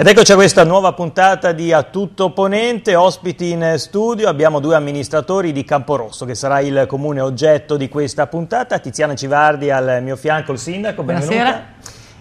Ed eccoci a questa nuova puntata di A Tutto Ponente, ospiti in studio abbiamo due amministratori di Camporosso che sarà il comune oggetto di questa puntata, Tiziana Civardi al mio fianco, il sindaco, benvenuta. Buonasera.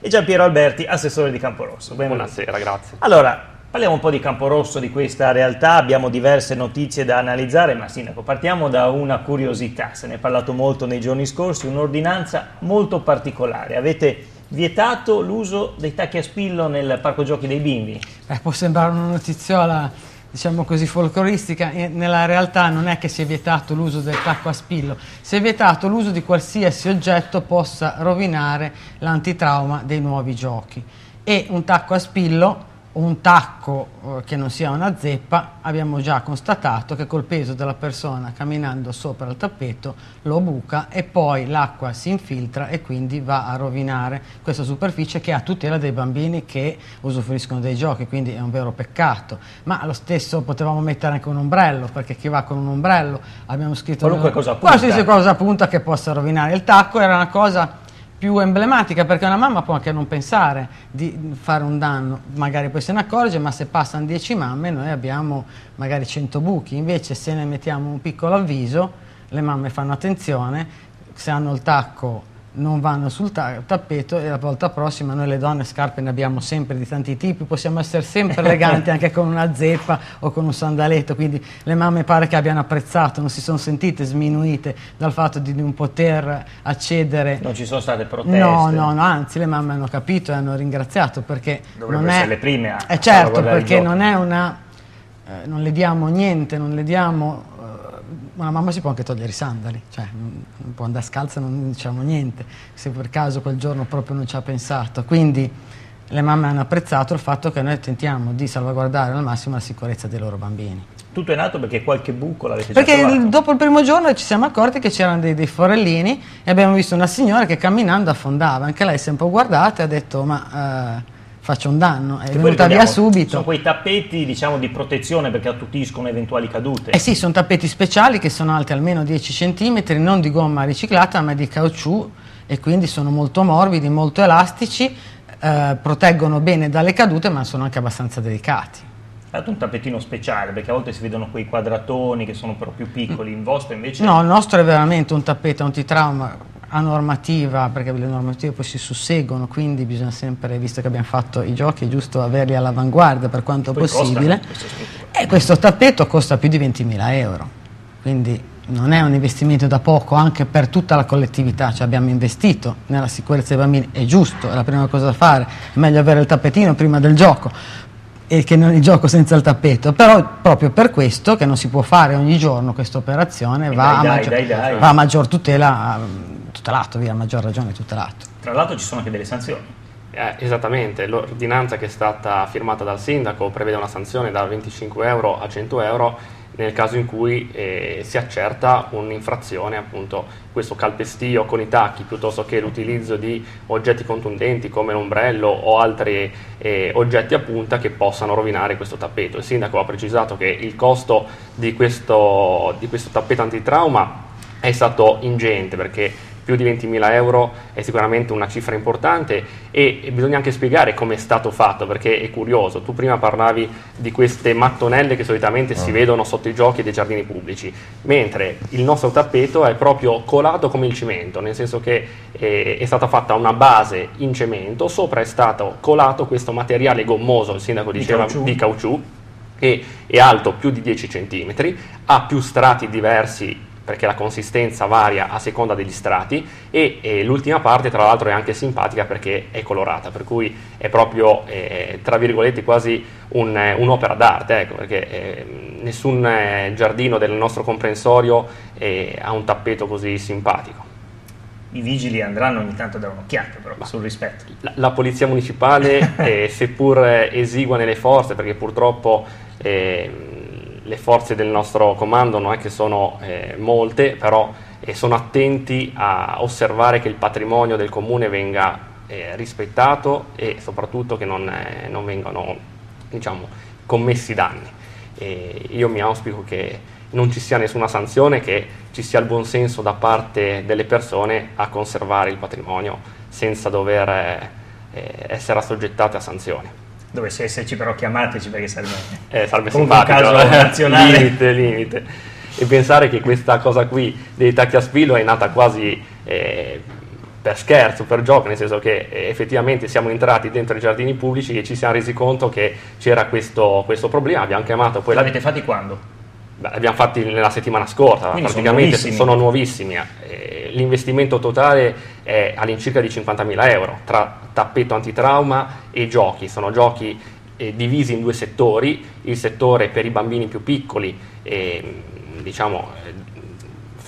E Giampiero Alberti, assessore di Camporosso. Benvenuto. Buonasera, grazie. Allora, parliamo un po' di Camporosso, di questa realtà, abbiamo diverse notizie da analizzare, ma sindaco, partiamo da una curiosità, se ne è parlato molto nei giorni scorsi, un'ordinanza molto particolare. Avete vietato l'uso dei tacchi a spillo nel parco giochi dei bimbi. Beh, può sembrare una notiziola, diciamo così, folcloristica, nella realtà non è che si è vietato l'uso del tacco a spillo, si è vietato l'uso di qualsiasi oggetto possa rovinare l'antitrauma dei nuovi giochi. E un tacco a spillo un tacco eh, che non sia una zeppa, abbiamo già constatato che col peso della persona camminando sopra il tappeto lo buca e poi l'acqua si infiltra e quindi va a rovinare questa superficie che ha tutela dei bambini che usufruiscono dei giochi, quindi è un vero peccato. Ma lo stesso potevamo mettere anche un ombrello, perché chi va con un ombrello abbiamo scritto... Qualunque cosa punta. Qualsiasi cosa punta che possa rovinare. Il tacco era una cosa più emblematica perché una mamma può anche non pensare di fare un danno, magari poi se ne accorge, ma se passano 10 mamme noi abbiamo magari 100 buchi, invece se ne mettiamo un piccolo avviso le mamme fanno attenzione, se hanno il tacco non vanno sul ta tappeto e la volta prossima noi le donne scarpe ne abbiamo sempre di tanti tipi, possiamo essere sempre eleganti anche con una zeppa o con un sandaletto, quindi le mamme pare che abbiano apprezzato, non si sono sentite sminuite dal fatto di non poter accedere. Non ci sono state proteste? No, no, no anzi le mamme hanno capito e hanno ringraziato perché Dovrebbero non è... essere le prime a eh certo, perché non è una... Eh, non le diamo niente, non le diamo una mamma si può anche togliere i sandali, cioè non può andare scalza, non diciamo niente, se per caso quel giorno proprio non ci ha pensato. Quindi le mamme hanno apprezzato il fatto che noi tentiamo di salvaguardare al massimo la sicurezza dei loro bambini. Tutto è nato perché qualche buco l'avete Perché già trovato? dopo il primo giorno ci siamo accorti che c'erano dei, dei, forellini e abbiamo visto una signora che camminando affondava, anche lei si è un po' guardata e ha detto ma... Eh, faccio un danno, è venuta via subito. Sono quei tappeti diciamo, di protezione perché attutiscono eventuali cadute. Eh sì, sono tappeti speciali che sono alti almeno 10 cm, non di gomma riciclata ma di caucciù e quindi sono molto morbidi, molto elastici, eh, proteggono bene dalle cadute ma sono anche abbastanza delicati. Dato un tappetino speciale perché a volte si vedono quei quadratoni che sono però più piccoli, il vostro invece... No, il nostro è veramente un tappeto antitrauma a normativa, perché le normative poi si susseguono, quindi bisogna sempre, visto che abbiamo fatto i giochi, è giusto averli all'avanguardia per quanto poi possibile. e questo tappeto costa più di 20.000 euro, quindi non è un investimento da poco anche per tutta la collettività, cioè abbiamo investito nella sicurezza dei bambini, è giusto, è la prima cosa da fare, è meglio avere il tappetino prima del gioco e che non il gioco senza il tappeto, però proprio per questo che non si può fare ogni giorno questa operazione va, dai, dai, va, a maggior tutela tutelato, via, a maggior ragione tutelato. Tra l'altro ci sono anche delle sanzioni. Eh, esattamente, l'ordinanza che è stata firmata dal sindaco prevede una sanzione da 25 euro a 100 euro nel caso in cui eh, si accerta un'infrazione, appunto questo calpestio con i tacchi piuttosto che l'utilizzo di oggetti contundenti come l'ombrello o altri eh, oggetti a punta che possano rovinare questo tappeto. Il sindaco ha precisato che il costo di questo, di questo tappeto antitrauma è stato ingente perché più di 20.000 euro è sicuramente una cifra importante e, bisogna anche spiegare come è stato fatto perché è curioso. Tu prima parlavi di queste mattonelle che solitamente si ah. vedono sotto i giochi dei giardini pubblici, mentre il nostro tappeto è proprio colato come il cemento, nel senso che eh, è stata fatta una base in cemento, sopra è stato colato questo materiale gommoso, il sindaco diceva, di caucciù, di caucciù e è alto più di 10 cm, ha più strati diversi perché la consistenza varia a seconda degli strati e, e l'ultima parte tra l'altro è anche simpatica perché è colorata, per cui è proprio eh, tra virgolette quasi un, un'opera d'arte, ecco, perché eh, nessun eh, giardino del nostro comprensorio eh, ha un tappeto così simpatico i vigili andranno ogni tanto a dare un'occhiata però sul rispetto. La, la polizia municipale, eh, seppur esigua nelle forze, perché purtroppo eh, le forze del nostro comando non è che sono eh, molte, però eh, sono attenti a osservare che il patrimonio del comune venga eh, rispettato e soprattutto che non, eh, non vengano diciamo, commessi danni. io mi auspico che non ci sia nessuna sanzione, che ci sia il buonsenso da parte delle persone a conservare il patrimonio senza dover eh, essere assoggettate a sanzioni. Dovesse esserci però chiamateci perché sarebbe, eh, sarebbe un caso nazionale. limite, limite. E pensare che questa cosa qui dei tacchi a spillo è nata quasi eh, per scherzo, per gioco, nel senso che eh, effettivamente siamo entrati dentro i giardini pubblici e ci siamo resi conto che c'era questo, questo problema, abbiamo chiamato poi... L'avete fatti quando? Abbiamo fatti nella settimana scorsa, Quindi praticamente sono sono nuovissimi. Eh, l'investimento totale è all'incirca di 50.000 euro tra tappeto antitrauma e giochi. Sono giochi eh, divisi in due settori, il settore per i bambini più piccoli, eh, diciamo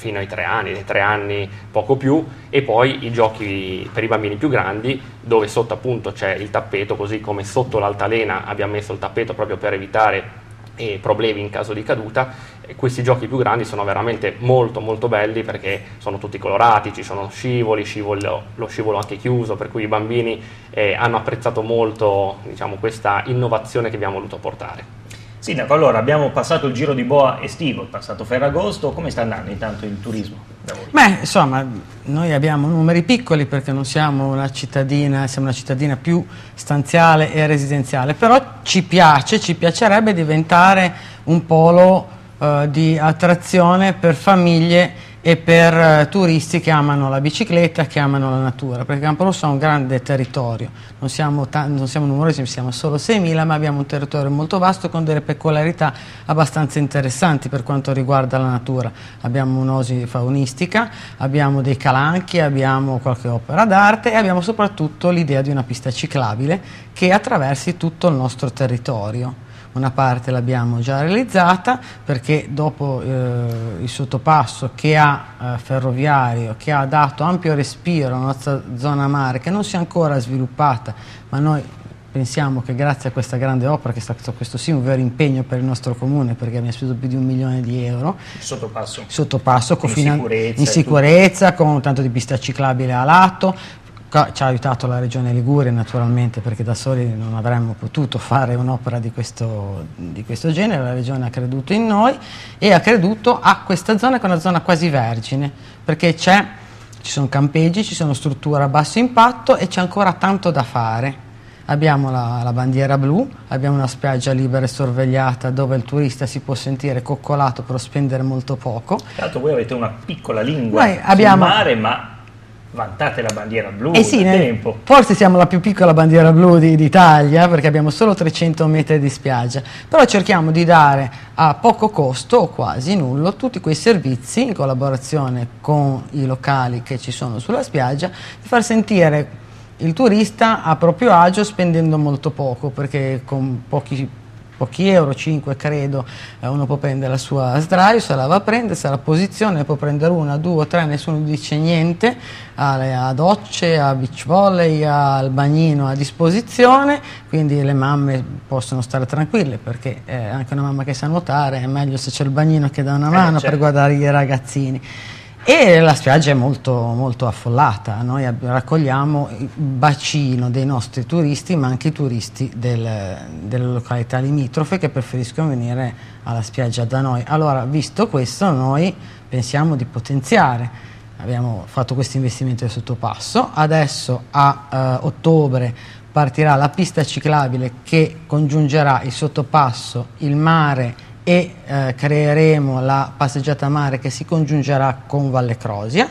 fino ai tre anni, dai tre anni poco più, e poi i giochi per i bambini più grandi, dove sotto appunto c'è il tappeto, così come sotto l'altalena abbiamo messo il tappeto proprio per evitare eh, problemi in caso di caduta. E questi giochi più grandi sono veramente molto molto belli perché sono tutti colorati, ci sono scivoli, scivolo, lo scivolo anche chiuso, per cui i bambini eh, hanno apprezzato molto diciamo, questa innovazione che abbiamo voluto portare. Sindaco, allora abbiamo passato il giro di boa estivo, è passato Ferragosto, come sta andando intanto il turismo? Beh, insomma, noi abbiamo numeri piccoli perché non siamo una cittadina, siamo una cittadina più stanziale e residenziale, però ci piace, ci piacerebbe diventare un polo eh, di attrazione per famiglie e per eh, turisti che amano la bicicletta, che amano la natura, perché Camporosso ha un grande territorio, non siamo, non siamo numerosi, siamo solo 6.000, ma abbiamo un territorio molto vasto con delle peculiarità abbastanza interessanti per quanto riguarda la natura. Abbiamo un'osi faunistica, abbiamo dei calanchi, abbiamo qualche opera d'arte e abbiamo soprattutto l'idea di una pista ciclabile che attraversi tutto il nostro territorio una parte l'abbiamo già realizzata perché dopo eh, il sottopasso che ha eh, ferroviario, che ha dato ampio respiro alla nostra zona mare, che non si è ancora sviluppata, ma noi pensiamo che grazie a questa grande opera, che è stato questo sì un vero impegno per il nostro comune, perché abbiamo speso più di un milione di euro. Sottopasso. Sottopasso in sicurezza, in sicurezza con tanto di pista ciclabile a lato, ci ha aiutato la Regione Liguria naturalmente perché da soli non avremmo potuto fare un'opera di questo, di questo genere, la Regione ha creduto in noi e ha creduto a questa zona che è una zona quasi vergine perché ci sono campeggi, ci sono strutture a basso impatto e c'è ancora tanto da fare. Abbiamo la, la, bandiera blu, abbiamo una spiaggia libera e sorvegliata dove il turista si può sentire coccolato per spendere molto poco. Tra l'altro voi avete una piccola lingua Noi abbiamo, sul mare ma vantate la bandiera blu eh sì, tempo. Forse siamo la più piccola bandiera blu d'Italia perché abbiamo solo 300 metri di spiaggia, però cerchiamo di dare a poco costo o quasi nullo tutti quei servizi in collaborazione con i locali che ci sono sulla spiaggia, di far sentire il turista a proprio agio spendendo molto poco perché con pochi pochi euro, 5 credo, eh, uno può prendere la sua sdraio, se la va a prendere, se la posizione, può prendere una, due o tre, nessuno dice niente, ha, a docce, a beach volley, al bagnino a disposizione, quindi le mamme possono stare tranquille perché eh, anche una mamma che sa nuotare è meglio se c'è il bagnino che dà una eh, mano certo. per guardare i ragazzini e la spiaggia è molto, molto affollata, noi raccogliamo il bacino dei nostri turisti ma anche i turisti del, delle località limitrofe che preferiscono venire alla spiaggia da noi. Allora visto questo noi pensiamo di potenziare, abbiamo fatto questo investimento del sottopasso, adesso a eh, ottobre partirà la pista ciclabile che congiungerà il sottopasso, il mare e eh, creeremo la passeggiata a mare che si congiungerà con Valle Crosia.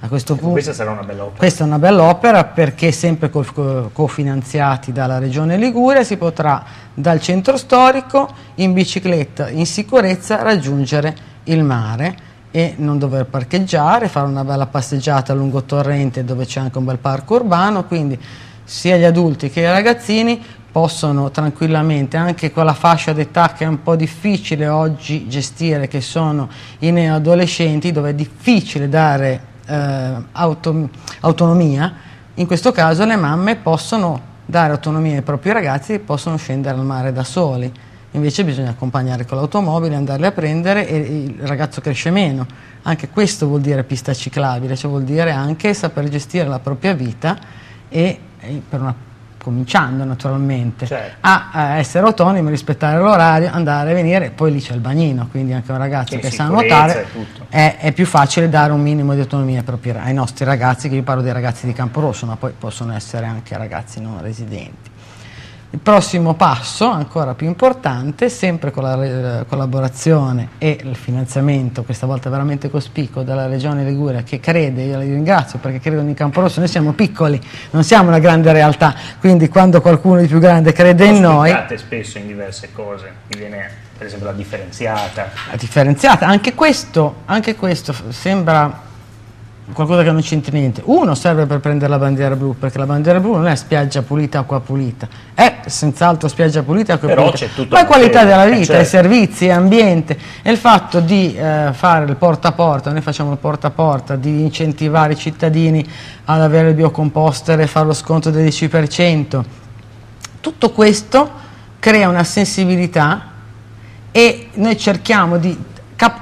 A questo punto, questa sarà una bella opera. Questa è una bella opera perché sempre cofinanziati dalla Regione Liguria si potrà dal centro storico in bicicletta in sicurezza raggiungere il mare e non dover parcheggiare, fare una bella passeggiata lungo torrente dove c'è anche un bel parco urbano, quindi sia gli adulti che i ragazzini possono tranquillamente, anche con la fascia d'età che è un po' difficile oggi gestire, che sono i neoadolescenti, dove è difficile dare eh, auto, autonomia, in questo caso le mamme possono dare autonomia ai propri ragazzi e possono scendere al mare da soli. Invece bisogna accompagnare con l'automobile, andarli a prendere e il ragazzo cresce meno. Anche questo vuol dire pista ciclabile, cioè vuol dire anche saper gestire la propria vita e, e per una cominciando naturalmente certo. a, a, essere autonomi, rispettare l'orario, andare e venire, poi lì c'è il bagnino, quindi anche un ragazzo che, che sa nuotare è, è, più facile dare un minimo di autonomia proprio ai nostri ragazzi, che io parlo dei ragazzi di Camporosso, ma poi possono essere anche ragazzi non residenti. Il prossimo passo, ancora più importante, sempre con la collaborazione e il finanziamento, questa volta veramente cospicuo, della Regione Liguria che crede, io li ringrazio perché credono in Camporosso, noi siamo piccoli, non siamo una grande realtà, quindi quando qualcuno di più grande crede in noi... spesso in diverse cose, mi viene per esempio la differenziata. La differenziata, anche questo, anche questo sembra qualcosa che non c'entra niente. Uno serve per prendere la bandiera blu, perché la bandiera blu non è spiaggia pulita, acqua pulita, è senz'altro spiaggia pulita, acqua Però pulita. Ma è qualità della vita, certo. è servizi, è ambiente, è il fatto di eh, fare il porta a porta, noi facciamo il porta a porta, di incentivare i cittadini ad avere il biocomposter e fare lo sconto del 10%. Tutto questo crea una sensibilità e noi cerchiamo di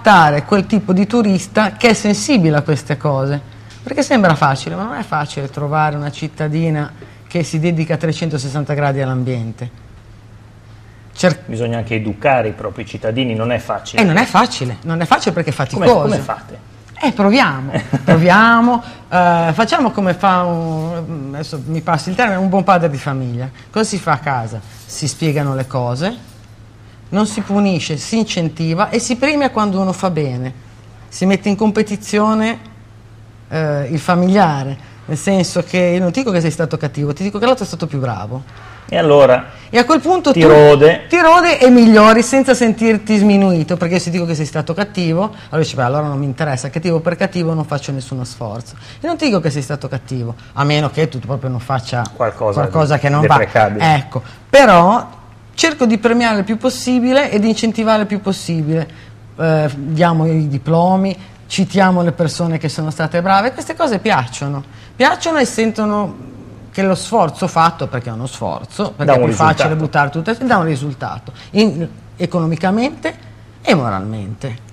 captare quel tipo di turista che è sensibile a queste cose. Perché sembra facile, ma non è facile trovare una cittadina che si dedica a 360 gradi all'ambiente. Cer Bisogna anche educare i propri cittadini, non è facile. E non è facile, non è facile perché è faticoso. Come, come fate? Eh, proviamo, proviamo, eh, facciamo come fa, un, adesso mi passi il termine, un buon padre di famiglia. Cosa si fa a casa? Si spiegano le cose, non si punisce, si incentiva e si premia quando uno fa bene. Si mette in competizione eh, il familiare, nel senso che io non ti dico che sei stato cattivo, ti dico che l'altro è stato più bravo. E allora e a quel punto ti rode. ti rode e migliori senza sentirti sminuito, perché se dico che sei stato cattivo, allora dici, beh, allora non mi interessa, cattivo per cattivo non faccio nessuno sforzo. E non ti dico che sei stato cattivo, a meno che tu proprio non faccia qualcosa, qualcosa che non va. Ecco, però cerco di premiare il più possibile e di incentivare il più possibile. Eh, diamo i diplomi, citiamo le persone che sono state brave, queste cose piacciono, piacciono e sentono che lo sforzo fatto, perché è uno sforzo, perché è più risultato. facile buttare tutto, dà un risultato, in, economicamente e moralmente.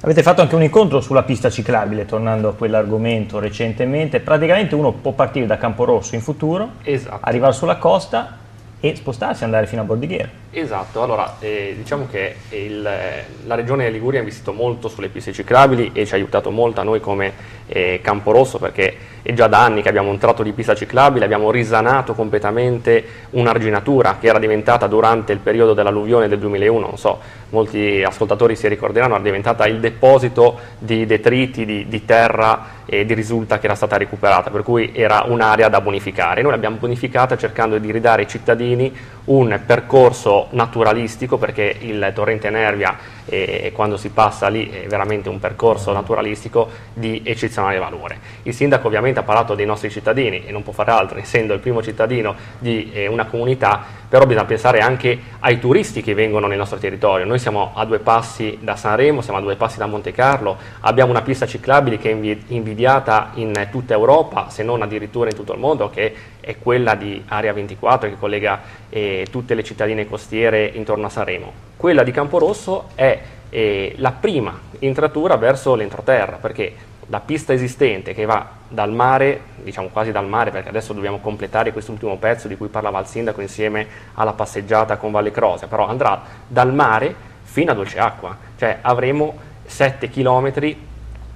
Avete fatto anche un incontro sulla pista ciclabile, tornando a quell'argomento recentemente. Praticamente uno può partire da Camporosso in futuro, esatto. arrivare sulla costa e spostarsi, andare fino a Bordighiera. Esatto, allora eh, diciamo che il, la regione Liguria ha investito molto sulle piste ciclabili e ci ha aiutato molto a noi come eh, Camporosso perché è già da anni che abbiamo un tratto di pista ciclabile, abbiamo risanato completamente un'arginatura che era diventata durante il periodo dell'alluvione del 2001, non so, molti ascoltatori si ricorderanno, era diventata il deposito di detriti, di, di terra e di risulta che era stata recuperata, per cui era un'area da bonificare. Noi l'abbiamo bonificata cercando di ridare ai cittadini un percorso naturalistico perché il torrente Nervia e quando si passa lì è veramente un percorso naturalistico di eccezionale valore. Il sindaco ovviamente ha parlato dei nostri cittadini e non può fare altro, essendo il primo cittadino di eh, una comunità, però bisogna pensare anche ai turisti che vengono nel nostro territorio. Noi siamo a due passi da Sanremo, siamo a due passi da Monte Carlo, abbiamo una pista ciclabile che è invidiata in tutta Europa, se non addirittura in tutto il mondo, che è quella di Area 24 che collega eh, tutte le cittadine costiere intorno a Sanremo. Quella di Camporosso è eh, la prima entratura verso l'entroterra, perché la pista esistente che va dal mare, diciamo quasi dal mare, perché adesso dobbiamo completare quest'ultimo pezzo di cui parlava il sindaco insieme alla passeggiata con Valle Croce, però andrà dal mare fino a Dolce Acqua, cioè avremo 7 chilometri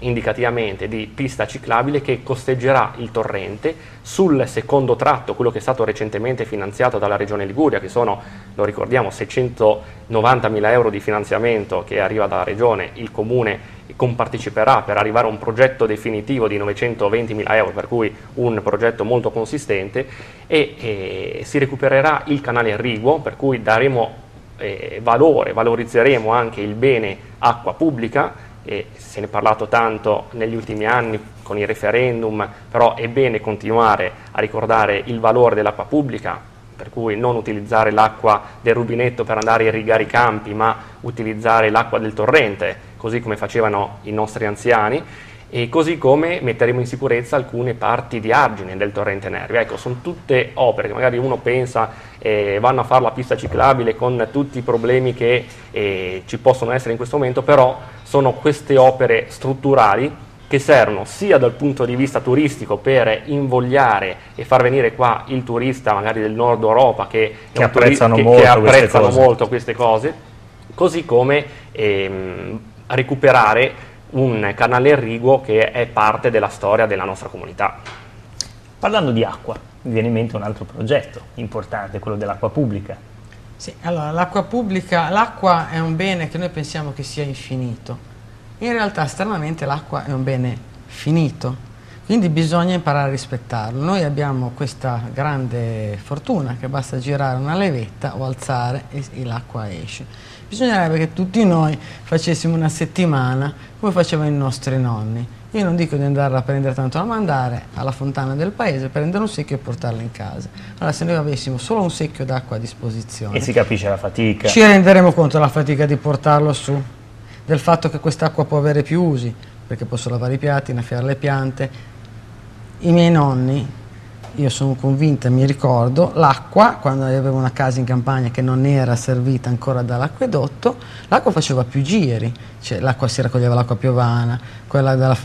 indicativamente di pista ciclabile che costeggerà il torrente sul secondo tratto, quello che è stato recentemente finanziato dalla Regione Liguria, che sono, lo ricordiamo, 690 mila euro di finanziamento che arriva dalla Regione, il Comune comparteciperà per arrivare a un progetto definitivo di 920 mila euro, per cui un progetto molto consistente, e, e si recupererà il canale irriguo, per cui daremo eh, valore, valorizzeremo anche il bene acqua pubblica, e se ne è parlato tanto negli ultimi anni con i referendum, però è bene continuare a ricordare il valore dell'acqua pubblica, per cui non utilizzare l'acqua del rubinetto per andare a irrigare i campi, ma utilizzare l'acqua del torrente, così come facevano i nostri anziani, e così come metteremo in sicurezza alcune parti di argine del torrente Nervia. Ecco, sono tutte opere che magari uno pensa eh, vanno a fare la pista ciclabile con tutti i problemi che eh, ci possono essere in questo momento, però sono queste opere strutturali che servono sia dal punto di vista turistico per invogliare e far venire qua il turista magari del nord Europa che, che apprezzano, che, molto, che apprezzano queste molto queste cose, così come ehm, recuperare un canale irriguo che è parte della storia della nostra comunità. Parlando di acqua, mi viene in mente un altro progetto importante, quello dell'acqua pubblica. Sì, allora l'acqua pubblica, l'acqua è un bene che noi pensiamo che sia infinito. In realtà stranamente l'acqua è un bene finito, quindi bisogna imparare a rispettarlo. Noi abbiamo questa grande fortuna che basta girare una levetta o alzare e, e l'acqua esce. Bisognerebbe che tutti noi facessimo una settimana come facevano i nostri nonni. Io non dico di andare a prendere tanto, ma andare alla fontana del paese, prendere un secchio e portarlo in casa. Allora se noi avessimo solo un secchio d'acqua a disposizione... E si capisce la fatica. Ci renderemo conto della fatica di portarlo su, del fatto che quest'acqua può avere più usi, perché posso lavare i piatti, innaffiare le piante, i miei nonni, io sono convinta, mi ricordo, l'acqua, quando avevo una casa in campagna che non era servita ancora dall'acquedotto, l'acqua faceva più giri, cioè, l'acqua si raccoglieva l'acqua piovana,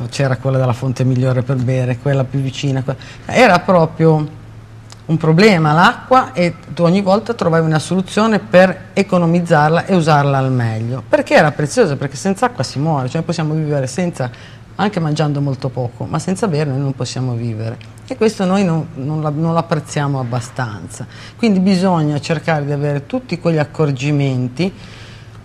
c'era quella della fonte migliore per bere, quella più vicina, era proprio un problema l'acqua e tu ogni volta trovavi una soluzione per economizzarla e usarla al meglio, perché era preziosa, perché senza acqua si muore, cioè possiamo vivere senza anche mangiando molto poco, ma senza bere noi non possiamo vivere e questo noi non, non, non lo apprezziamo abbastanza. Quindi bisogna cercare di avere tutti quegli accorgimenti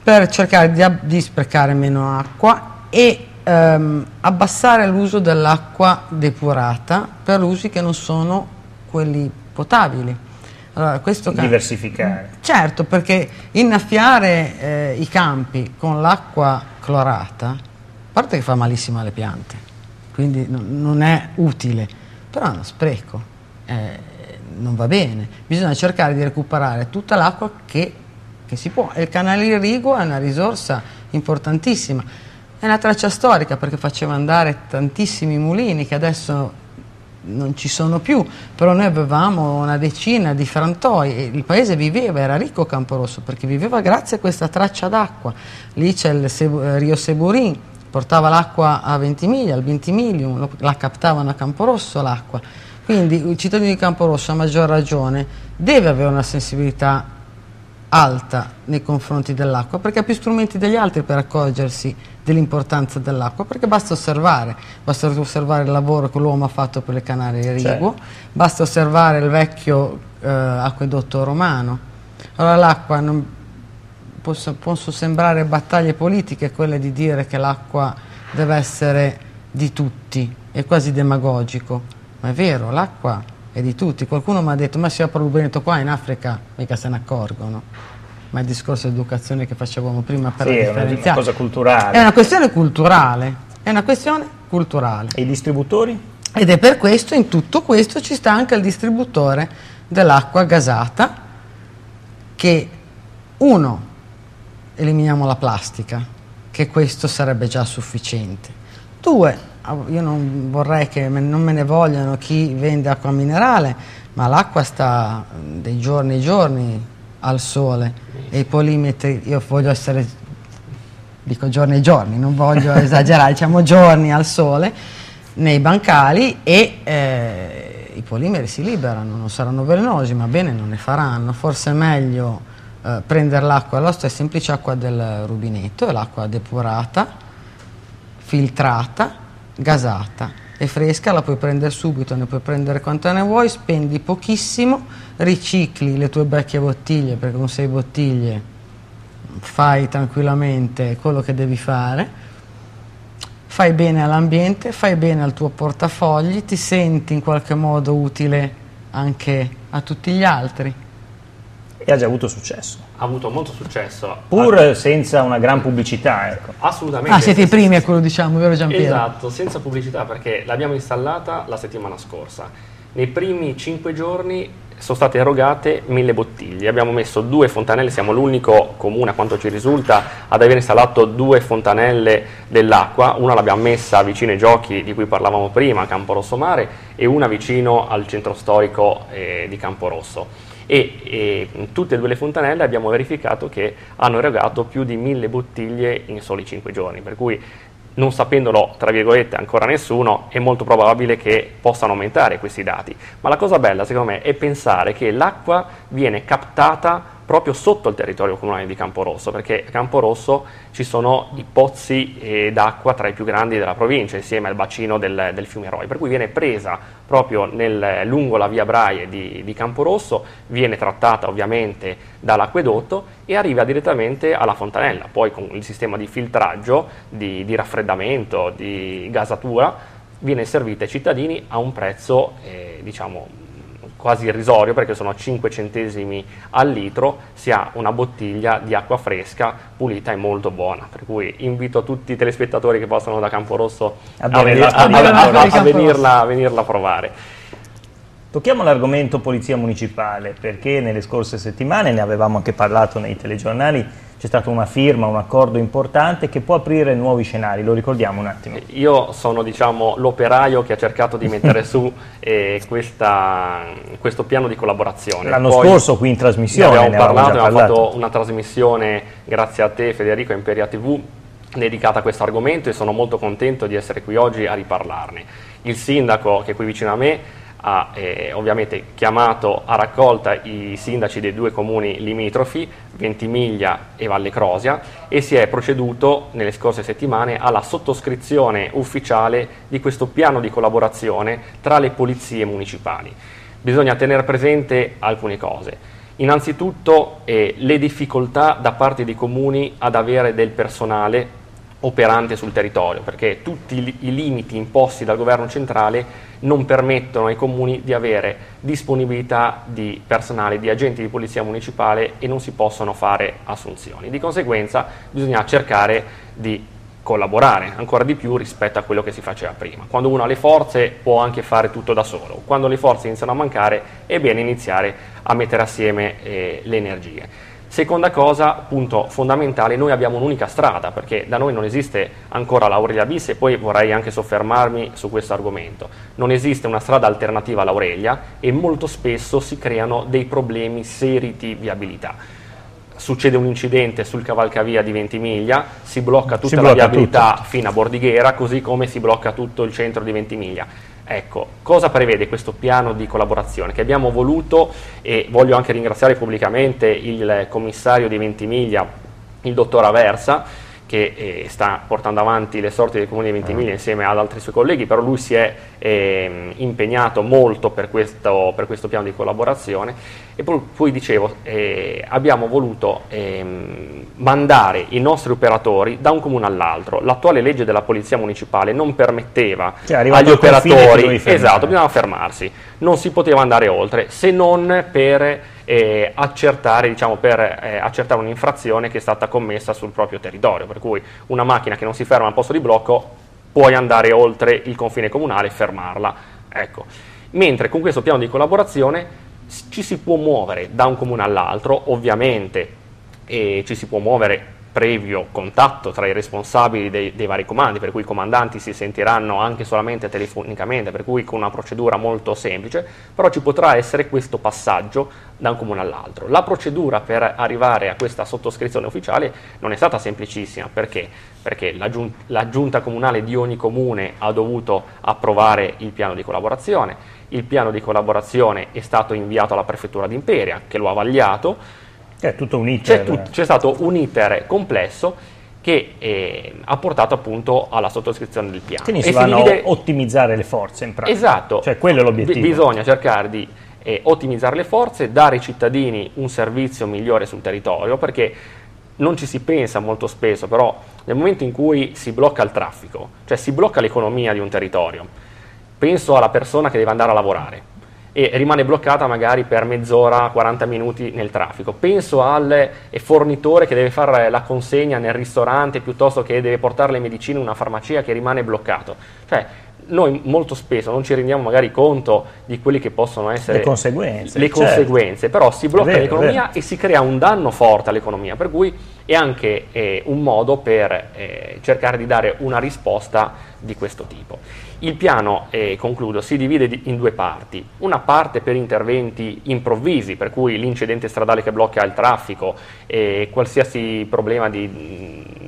per cercare di, di sprecare meno acqua e ehm, abbassare l'uso dell'acqua depurata per usi che non sono quelli potabili. Allora, Diversificare. Certo, perché innaffiare eh, i campi con l'acqua clorata a parte che fa malissimo alle piante, quindi non è utile, però è uno spreco, eh, non va bene. Bisogna cercare di recuperare tutta l'acqua che, che, si può. E il canale irriguo è una risorsa importantissima. È una traccia storica perché faceva andare tantissimi mulini che adesso non ci sono più, però noi avevamo una decina di frantoi il paese viveva, era ricco Camporosso perché viveva grazie a questa traccia d'acqua. Lì c'è il Rio Seburin, portava l'acqua a Ventimiglia, al Ventimilium, la captavano a Camporosso l'acqua. Quindi il cittadino di Camporosso a maggior ragione deve avere una sensibilità alta nei confronti dell'acqua perché ha più strumenti degli altri per accorgersi dell'importanza dell'acqua perché basta osservare, basta osservare il lavoro che l'uomo ha fatto per le Canarie Riguo, certo. basta osservare il vecchio eh, acquedotto romano. Allora l'acqua non posso, posso sembrare battaglie politiche quelle di dire che l'acqua deve essere di tutti, è quasi demagogico, ma è vero, l'acqua è di tutti. Qualcuno mi ha detto, ma si apre il rubinetto qua, in Africa mica se ne accorgono. Ma il discorso di educazione che facevamo prima per sì, la differenziale. è una cosa culturale. È una questione culturale, è una questione culturale. E i distributori? Ed è per questo, in tutto questo, ci sta anche il distributore dell'acqua gasata che, uno, eliminiamo la plastica, che questo sarebbe già sufficiente. Due, io non vorrei che non me ne vogliano chi vende acqua minerale, ma l'acqua sta dei giorni e giorni al sole e i polimetri, io voglio essere, dico giorni e giorni, non voglio esagerare, diciamo giorni al sole, nei bancali e eh, i polimeri si liberano, non saranno velenosi, ma bene non ne faranno, forse è meglio eh, prendere l'acqua, la nostra è semplice acqua del rubinetto, è l'acqua depurata, filtrata, gasata, è fresca, la puoi prendere subito, ne puoi prendere quanta ne vuoi, spendi pochissimo, ricicli le tue vecchie bottiglie, perché con sei bottiglie fai tranquillamente quello che devi fare, fai bene all'ambiente, fai bene al tuo portafogli, ti senti in qualche modo utile anche a tutti gli altri e ha già avuto successo. Ha avuto molto successo. Pur ha... senza una gran pubblicità, ecco. Assolutamente. Ah, siete i primi a quello diciamo, vero Giampiero? Esatto, senza pubblicità perché l'abbiamo installata la settimana scorsa. Nei primi cinque giorni sono state erogate mille bottiglie. Abbiamo messo due fontanelle, siamo l'unico comune a quanto ci risulta ad aver installato due fontanelle dell'acqua, una l'abbiamo messa vicino ai giochi di cui parlavamo prima, a Campo Rosso Mare, e una vicino al centro storico eh, di Campo Rosso e, e tutte e due le fontanelle abbiamo verificato che hanno erogato più di mille bottiglie in soli 5 giorni, per cui non sapendolo, tra virgolette, ancora nessuno, è molto probabile che possano aumentare questi dati. Ma la cosa bella, secondo me, è pensare che l'acqua viene captata proprio sotto il territorio comunale di Camporosso, perché a Camporosso ci sono i pozzi eh, d'acqua tra i più grandi della provincia, insieme al bacino del, del fiume Roi, per cui viene presa proprio nel, lungo la via Braie di, di Camporosso, viene trattata ovviamente dall'acquedotto e arriva direttamente alla fontanella, poi con il sistema di filtraggio, di, di raffreddamento, di gasatura, viene servita ai cittadini a un prezzo eh, diciamo, quasi irrisorio perché sono 5 centesimi al litro, si ha una bottiglia di acqua fresca, pulita e molto buona. Per cui invito tutti i telespettatori che passano da Camporosso a, a, venirla, a, a venirla, venirla a provare. Tocchiamo l'argomento polizia municipale perché nelle scorse settimane ne avevamo anche parlato nei telegiornali c'è stata una firma, un accordo importante che può aprire nuovi scenari, lo ricordiamo un attimo. Io sono diciamo, l'operaio che ha cercato di mettere su eh, questa, questo piano di collaborazione. L'anno scorso qui in trasmissione ne abbiamo parlato, abbiamo fatto una trasmissione grazie a te Federico a Imperia TV dedicata a questo argomento e sono molto contento di essere qui oggi a riparlarne. Il sindaco che è qui vicino a me ha eh, ovviamente chiamato a raccolta i sindaci dei due comuni limitrofi, Ventimiglia e Valle Crosia, e si è proceduto nelle scorse settimane alla sottoscrizione ufficiale di questo piano di collaborazione tra le polizie municipali. Bisogna tenere presente alcune cose. Innanzitutto eh, le difficoltà da parte dei comuni ad avere del personale operante sul territorio, perché tutti i limiti imposti dal governo centrale non permettono ai comuni di avere disponibilità di personale, di agenti di polizia municipale e non si possono fare assunzioni. Di conseguenza bisogna cercare di collaborare ancora di più rispetto a quello che si faceva prima. Quando uno ha le forze può anche fare tutto da solo, quando le forze iniziano a mancare è bene iniziare a mettere assieme eh, le energie. Seconda cosa, punto fondamentale, noi abbiamo un'unica strada, perché da noi non esiste ancora l'Aurelia bis e poi vorrei anche soffermarmi su questo argomento. Non esiste una strada alternativa all'Aurelia e molto spesso si creano dei problemi seri di viabilità. Succede un incidente sul cavalcavia di Ventimiglia, si blocca tutta si la viabilità tutto. fino a Bordighera, così come si blocca tutto il centro di Ventimiglia Ecco, cosa prevede questo piano di collaborazione che abbiamo voluto e voglio anche ringraziare pubblicamente il commissario di Ventimiglia, il dottor Aversa, che eh, sta portando avanti le sorti del comune di Ventimiglia ah. insieme ad altri suoi colleghi, però lui si è eh, impegnato molto per questo, per questo, piano di collaborazione e poi, poi dicevo, eh, abbiamo voluto ehm, mandare i nostri operatori da un comune all'altro. L'attuale legge della polizia municipale non permetteva cioè, agli operatori, esatto, bisognava fermarsi, non si poteva andare oltre se non per eh, accertare, diciamo, per eh, accertare un'infrazione che è stata commessa sul proprio territorio, per cui una macchina che non si ferma al posto di blocco puoi andare oltre il confine comunale e fermarla. Ecco. Mentre con questo piano di collaborazione ci si può muovere da un comune all'altro, ovviamente ci si può muovere previo contatto tra i responsabili dei, dei, vari comandi, per cui i comandanti si sentiranno anche solamente telefonicamente, per cui con una procedura molto semplice, però ci potrà essere questo passaggio da un comune all'altro. La procedura per arrivare a questa sottoscrizione ufficiale non è stata semplicissima, perché? Perché la, giun- la giunta comunale di ogni comune ha dovuto approvare il piano di collaborazione, il piano di collaborazione è stato inviato alla prefettura di Imperia, che lo ha vagliato, c'è tutto un iter. C'è, stato un iter complesso che eh, ha portato appunto alla sottoscrizione del piano. Quindi si e vanno a ottimizzare le forze in pratica. Esatto. Cioè quello è l'obiettivo. B- bisogna cercare di eh, ottimizzare le forze, dare ai cittadini un servizio migliore sul territorio, perché non ci si pensa molto spesso, però nel momento in cui si blocca il traffico, cioè si blocca l'economia di un territorio, penso alla persona che deve andare a lavorare, e rimane bloccata magari per mezz'ora, 40 minuti nel traffico. Penso al eh, fornitore che deve fare la consegna nel ristorante piuttosto che deve portare le medicine in una farmacia che rimane bloccato. Cioè, noi molto spesso non ci rendiamo magari conto di quelle che possono essere le conseguenze, le certo. conseguenze però si blocca l'economia e si crea un danno forte all'economia, per cui è anche eh, un modo per eh, cercare di dare una risposta di questo tipo. Il piano, eh, concludo, si divide in due parti, una parte per interventi improvvisi, per cui l'incidente stradale che blocca il traffico e qualsiasi problema di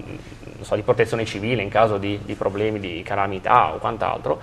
so, di protezione civile in caso di, di problemi di calamità o quant'altro,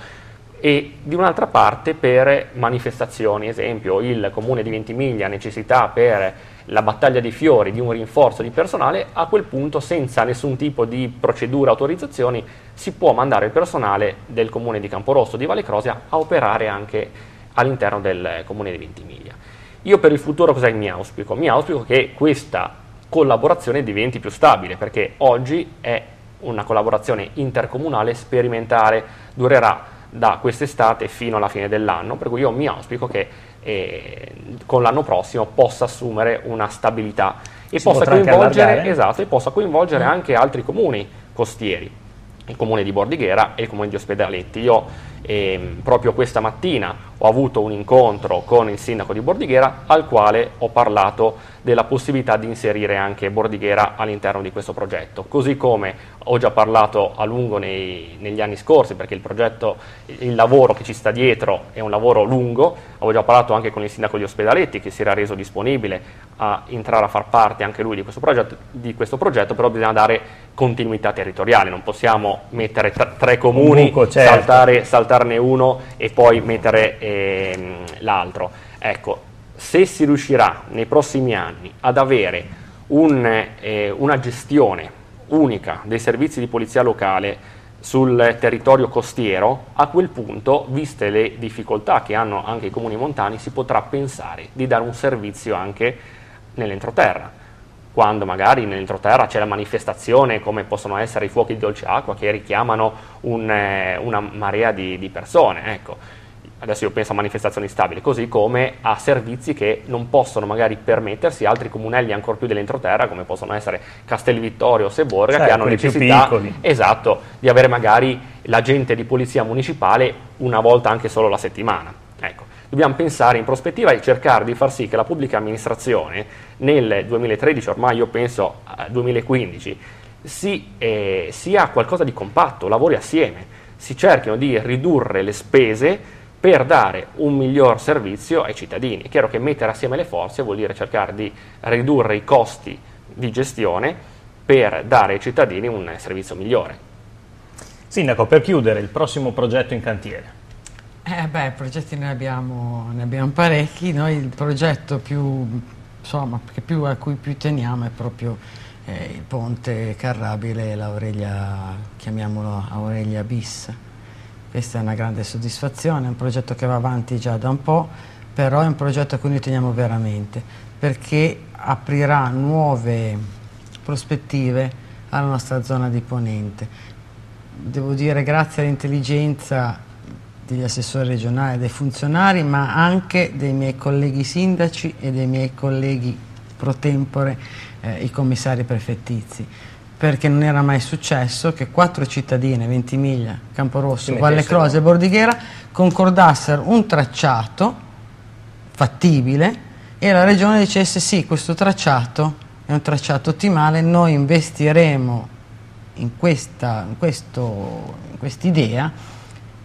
e di un'altra parte per manifestazioni, esempio il comune di Ventimiglia ha necessità per la battaglia dei fiori di un rinforzo di personale, a quel punto senza nessun tipo di procedura, autorizzazioni, si può mandare il personale del comune di Camporosso di Valle Crosia a operare anche all'interno del comune di Ventimiglia. Io per il futuro cosa mi auspico? Mi auspico che questa collaborazione diventi più stabile, perché oggi è una collaborazione intercomunale sperimentale, durerà da quest'estate fino alla fine dell'anno, per cui io mi auspico che eh, con l'anno prossimo possa assumere una stabilità e possa coinvolgere, esatto, e possa coinvolgere, mm. anche altri comuni costieri, il comune di Bordighera e il comune di Ospedaletti. Io eh, proprio questa mattina ho avuto un incontro con il sindaco di Bordighera al quale ho parlato della possibilità di inserire anche Bordighera all'interno di questo progetto, così come ho già parlato a lungo nei, negli anni scorsi perché il progetto, il lavoro che ci sta dietro è un lavoro lungo, ho già parlato anche con il sindaco di Ospedaletti che si era reso disponibile a entrare a far parte anche lui di questo progetto, di questo progetto però bisogna dare continuità territoriale, non possiamo mettere tre, comuni, buco, certo. saltare, saltarne uno e poi mettere ehm, l'altro. Ecco, se si riuscirà nei prossimi anni ad avere un, eh, una gestione unica dei servizi di polizia locale sul territorio costiero, a quel punto, viste le difficoltà che hanno anche i comuni montani, si potrà pensare di dare un servizio anche nell'entroterra. Quando magari nell'entroterra c'è la manifestazione, come possono essere i fuochi di dolce acqua, che richiamano un, eh, una marea di, di persone. Ecco adesso io penso a manifestazioni stabili, così come a servizi che non possono magari permettersi altri comunelli ancora più dell'entroterra, come possono essere Castelvittorio o Seborga, certo, che hanno necessità esatto, di avere magari l'agente di polizia municipale una volta anche solo la settimana. Ecco, dobbiamo pensare in prospettiva e cercare di far sì che la pubblica amministrazione nel 2013, ormai io penso al 2015, si, eh, sia qualcosa di compatto, lavori assieme, si cerchino di ridurre le spese per dare un miglior servizio ai cittadini. È chiaro che mettere assieme le forze vuol dire cercare di ridurre i costi di gestione per dare ai cittadini un servizio migliore. Sindaco, per chiudere, il prossimo progetto in cantiere. Eh beh, progetti ne abbiamo, ne abbiamo parecchi, noi il progetto più, insomma, più, a cui più teniamo è proprio eh, il ponte carrabile, l'Aurelia, chiamiamolo Aurelia bis, questa è una grande soddisfazione, è un progetto che va avanti già da un po', però è un progetto a cui noi teniamo veramente, perché aprirà nuove prospettive alla nostra zona di Ponente. Devo dire grazie all'intelligenza degli assessori regionali, dei funzionari, ma anche dei miei colleghi sindaci e dei miei colleghi pro tempore, eh, i commissari prefettizi. Perché non era mai successo che quattro cittadine, Ventimiglia, Camporosso, Valle Croce e Bordighera, concordassero un tracciato fattibile e la Regione dicesse sì, questo tracciato è un tracciato ottimale, noi investiremo in questa in quest'idea,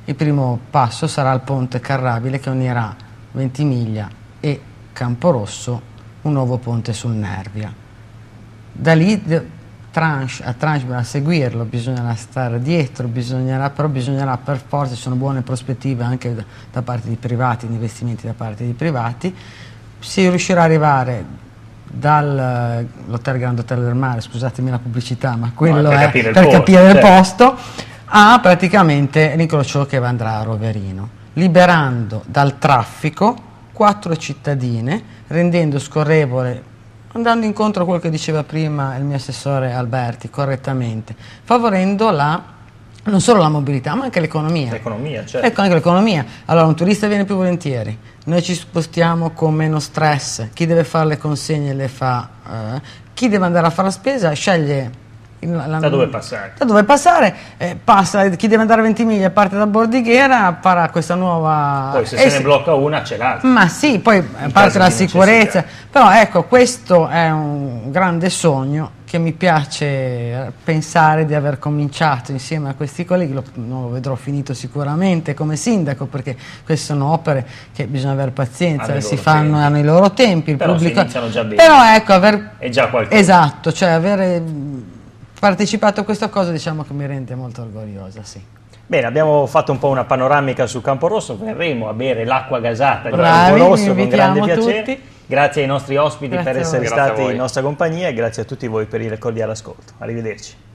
il primo passo sarà il ponte carrabile che unirà Ventimiglia e Camporosso, un nuovo ponte sul Nervia. Da lì tranche a tranche bisogna seguirlo, bisognerà stare dietro, bisognerà, però bisognerà per forza, ci sono buone prospettive anche da, da parte di privati, investimenti da parte di privati, si riuscirà ad arrivare dall'Hotel Grand Hotel del Mare, scusatemi la pubblicità, ma quello no, per è capire per posto, capire certo. il posto, a praticamente l'incrocio che andrà a Roverino, liberando dal traffico quattro cittadine, rendendo scorrevole andando incontro a quello che diceva prima il mio assessore Alberti, correttamente, favorendo la non solo la mobilità, ma anche l'economia. L'economia, certo. Ecco, anche l'economia. Allora, un turista viene più volentieri, noi ci spostiamo con meno stress, chi deve fare le consegne le fa, eh. chi deve andare a fare la spesa sceglie la, da dove passare? Da dove passare, eh, passa, chi deve andare a Ventimiglia parte da Bordighera, farà questa nuova... Poi se eh, se ne blocca una c'è l'altra. Ma sì, poi In parte la sicurezza, però ecco questo è un grande sogno che mi piace pensare di aver cominciato insieme a questi colleghi, lo, non lo vedrò finito sicuramente come sindaco perché queste sono opere che bisogna avere pazienza, si fanno, tempi. hanno i loro tempi, il però pubblico... già bene. Però ecco, aver... È già qualcosa. Esatto, cioè avere partecipato a questa cosa diciamo che mi rende molto orgogliosa, sì. Bene, abbiamo fatto un po' una panoramica su Campo Rosso, verremo a bere l'acqua gasata di Bravi, Campo Rosso con grande piacere. tutti. Grazie ai nostri ospiti Grazie per essere stati in nostra compagnia e grazie a tutti voi per il cordiale ascolto. Arrivederci.